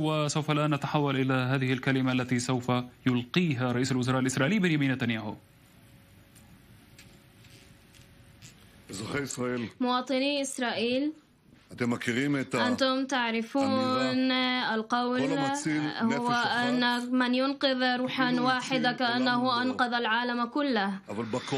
وسوف الآن نتحول إلى هذه الكلمة التي سوف يلقيها رئيس الوزراء الإسرائيلي بنيامين نتنياهو. مواطني إسرائيل أنتم تعرفون القول هو أن من ينقذ روحا واحدة كأنه أنقذ العالم كله.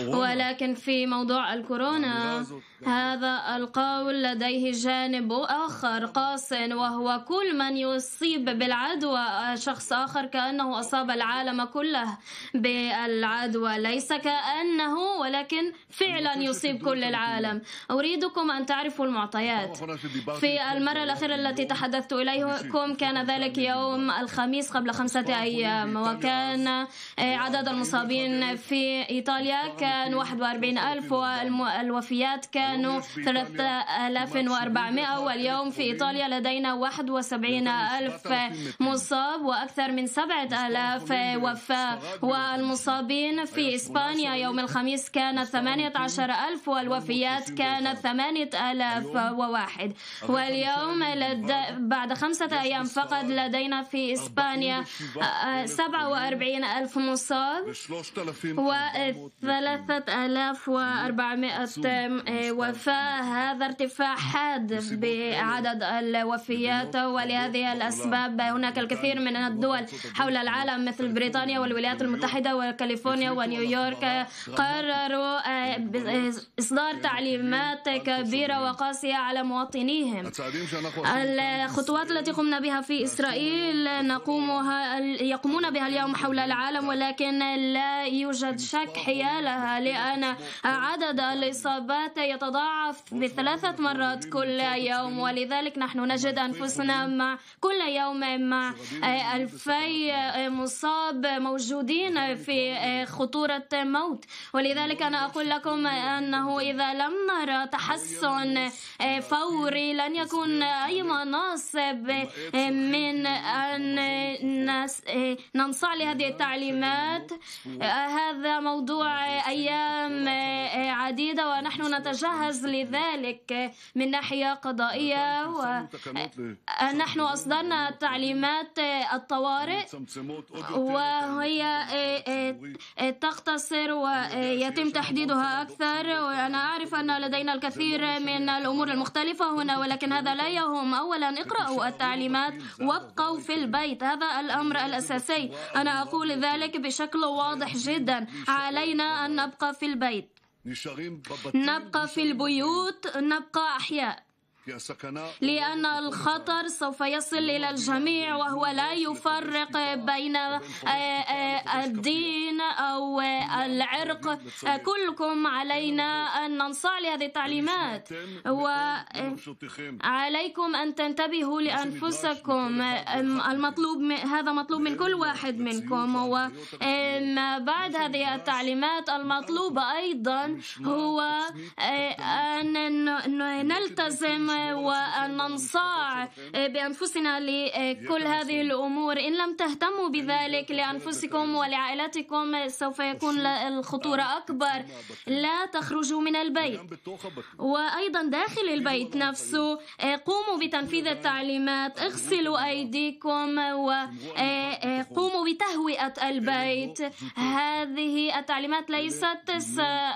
ولكن في موضوع الكورونا هذا القول لديه جانب آخر قاس وهو كل من يصيب بالعدوى شخص آخر كأنه أصاب العالم كله بالعدوى. ليس كأنه ولكن فعلا يصيب كل العالم. أريدكم أن تعرفوا المعطيات. في المرة الأخيرة التي تحدثت إليكم كان ذلك يوم الخميس قبل خمسة أيام. وكان عدد المصابين في إيطاليا كان 41 ألف والوفيات كانوا 3400 واليوم في إيطاليا لدينا 71 ألف مصاب وأكثر من 7000 وفاة. والمصابين في إسبانيا يوم الخميس كانت 18 ألف والوفيات كانت 8001 واليوم لد... بعد. خمسة أيام فقط لدينا في إسبانيا 47 ألف مصاب. و 3400 وفاة. هذا ارتفاع حاد بعدد الوفيات ولهذه الأسباب. هناك الكثير من الدول حول العالم مثل بريطانيا والولايات المتحدة وكاليفورنيا ونيويورك قرروا إصدار تعليمات كبيرة وقاسية على مواطنيهم. الخطوات التي قمنا بها في إسرائيل نقومها يقومون بها اليوم حول العالم ولكن لا يوجد شك حيالها لأن عدد الإصابات يتضاعف بثلاثة مرات كل يوم ولذلك نحن نجد أنفسنا مع كل يوم مع ألفي مصاب موجودين في خطورة موت ولذلك أنا أقول لكم أنه إذا لم نرى تحسن فوري لن يكون أي مناصب من أن ننصاع لهذه التعليمات. هذا موضوع أيام عديدة ونحن نتجهز لذلك من ناحية قضائية ونحن أصدرنا تعليمات الطوارئ وهي تقتصر ويتم تحديدها أكثر وأنا أعرف أن لدينا الكثير من الأمور المختلفة هنا ولكن هذا لا يهم. أولا اقرأوا التعليمات وابقوا في البيت. هذا الأمر الأساسي. أنا أقول ذلك بشكل واضح جدا. علينا أن نبقى في البيت. نبقى في البيوت نبقى أحياء. لأن الخطر سوف يصل إلى الجميع وهو لا يفرق بين الدين أو العرق. كلكم علينا أن ننصاع لهذه التعليمات. وعليكم أن تنتبهوا لأنفسكم. المطلوب هذا مطلوب من كل واحد منكم. وما بعد هذه التعليمات المطلوب أيضا هو أن نلتزم وأن ننصاع بأنفسنا لكل هذه الأمور. إن لم تهتموا بذلك لأنفسكم ولعائلتكم سوف يكون الخطورة أكبر. لا تخرجوا من البيت. وأيضا داخل البيت نفسه قوموا بتنفيذ التعليمات اغسلوا أيديكم وقوموا بتهوئة البيت. هذه التعليمات ليست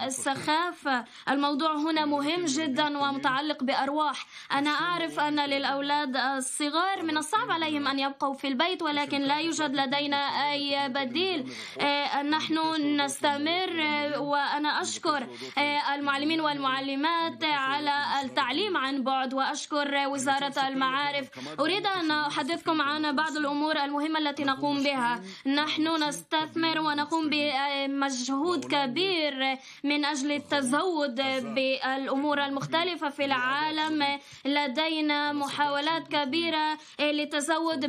سخافة. الموضوع هنا مهم جدا ومتعلق بأرواح أنا أعرف أن للأولاد الصغار من الصعب عليهم أن يبقوا في البيت ولكن لا يوجد لدينا أي بديل. نحن نستمر وأنا أشكر المعلمين والمعلمات على التعليم عن بعد وأشكر وزارة المعارف. أريد أن أحدثكم عن بعض الأمور المهمة التي نقوم بها. نحن نستثمر ونقوم بمجهود كبير من أجل التزود بالأمور المختلفة في العالم. لدينا محاولات كبيرة للتزود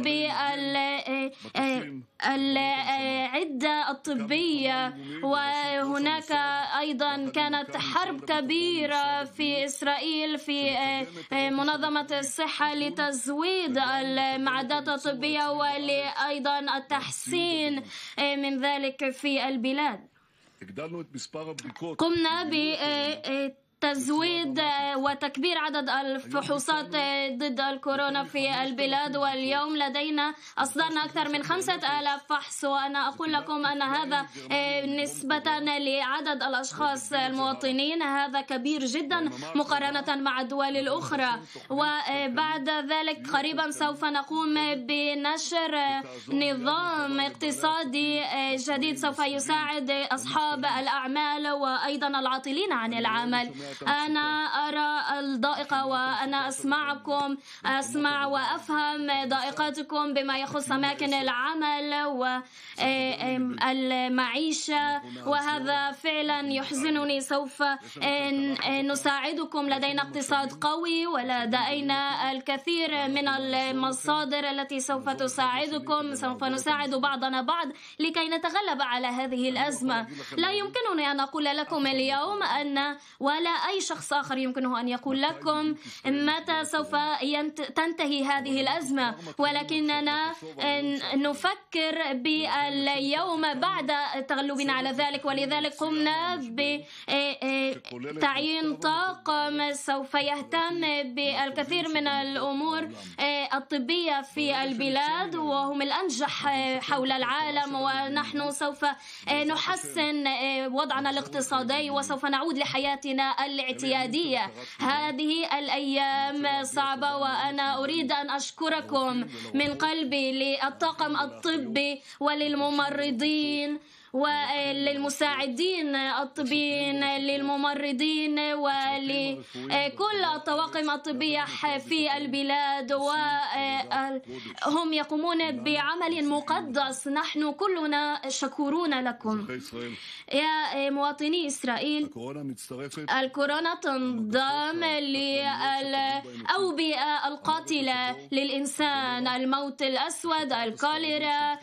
بالعدة الطبية وهناك أيضا كانت حرب كبيرة في إسرائيل في منظمة الصحة لتزويد المعدات الطبية ولأيضا التحسين من ذلك في البلاد. قمنا ب تزويد وتكبير عدد الفحوصات ضد الكورونا في البلاد واليوم لدينا أصدرنا أكثر من خمسة آلاف فحص وأنا أقول لكم أن هذا نسبة لعدد الأشخاص المواطنين هذا كبير جدا مقارنة مع الدول الأخرى. وبعد ذلك قريبا سوف نقوم بنشر نظام اقتصادي جديد سوف يساعد أصحاب الأعمال وأيضا العاطلين عن العمل. أنا أرى الضائقة وأنا أسمعكم أسمع وأفهم ضائقتكم بما يخص أماكن العمل والمعيشة وهذا فعلا يحزنني سوف نساعدكم لدينا اقتصاد قوي ولدينا الكثير من المصادر التي سوف تساعدكم سوف نساعد بعضنا بعض لكي نتغلب على هذه الأزمة. لا يمكنني أن أقول لكم اليوم أن ولا أي شخص آخر يمكنه أن يقول لكم متى سوف تنتهي هذه الأزمة ولكننا نفكر باليوم بعد تغلبنا على ذلك ولذلك قمنا بتعيين طاقم سوف يهتم بالكثير من الأمور الطبية في البلاد وهم الأنجح حول العالم ونحن سوف نحسن وضعنا الاقتصادي وسوف نعود لحياتنا الاعتيادية. هذه الأيام صعبة وأنا أريد أن أشكركم من قلبي للطاقم الطبي وللممرضين. وللمساعدين الطبيين للممرضين ولكل الطواقم الطبية في البلاد وهم يقومون بعمل مقدس. نحن كلنا شكورون لكم. يا مواطني إسرائيل الكورونا تنضم للأوبئة القاتلة للإنسان الموت الأسود الكوليرا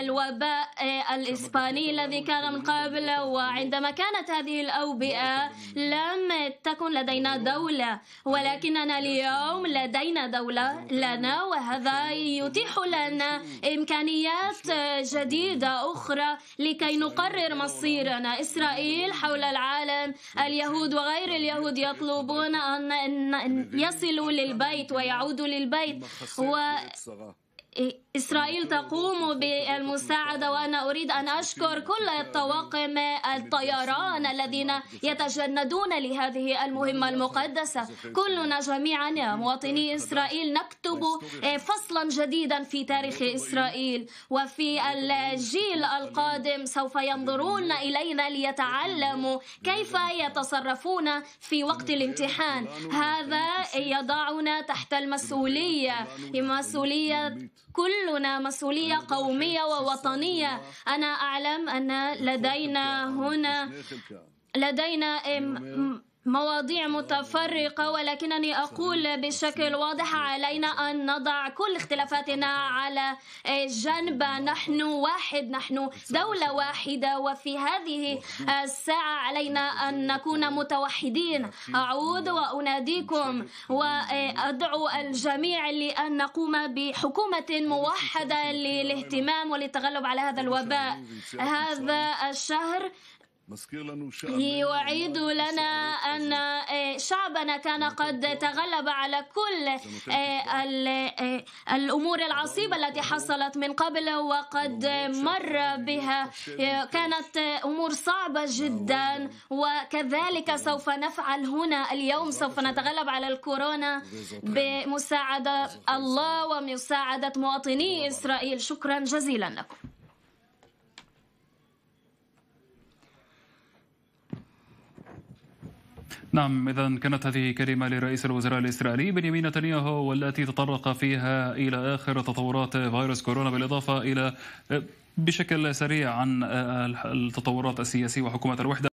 الوباء الإسباني. الإسباني الذي كان من قبل وعندما كانت هذه الأوبئة لم تكن لدينا دولة ولكننا اليوم لدينا دولة لنا وهذا يتيح لنا إمكانيات جديدة أخرى لكي نقرر مصيرنا. إسرائيل حول العالم اليهود وغير اليهود يطلبون أن يصلوا للبيت ويعودوا للبيت و إسرائيل تقوم بالمساعدة وأنا أريد أن أشكر كل الطواقم الطيران الذين يتجندون لهذه المهمة المقدسة. كلنا جميعا يا مواطني إسرائيل نكتب فصلا جديدا في تاريخ إسرائيل. وفي الجيل القادم سوف ينظرون إلينا ليتعلموا كيف يتصرفون في وقت الامتحان. هذا يضعنا تحت المسؤولية. مسؤولية كلنا مسؤولية قومية ووطنية. أنا أعلم أن لدينا هنا لدينا مواضيع متفرقة ولكنني أقول بشكل واضح علينا أن نضع كل اختلافاتنا على جنب. نحن واحد نحن دولة واحدة وفي هذه الساعة علينا أن نكون متوحدين. أعود وأناديكم وأدعو الجميع لأن نقوم بحكومة موحدة للاهتمام وللتغلب على هذا الوباء. هذا الشهر يعيد لنا أن شعبنا كان قد تغلب على كل الأمور العصيبة التي حصلت من قبل وقد مر بها. كانت أمور صعبة جدا وكذلك سوف نفعل هنا اليوم. سوف نتغلب على الكورونا بمساعدة الله ومساعدة مواطني إسرائيل. شكرا جزيلا لكم. نعم إذا كانت هذه كلمة لرئيس الوزراء الإسرائيلي بنيامين نتنياهو والتي تطرق فيها إلى آخر تطورات فيروس كورونا بالإضافة إلى بشكل سريع عن التطورات السياسية وحكومة الوحدة.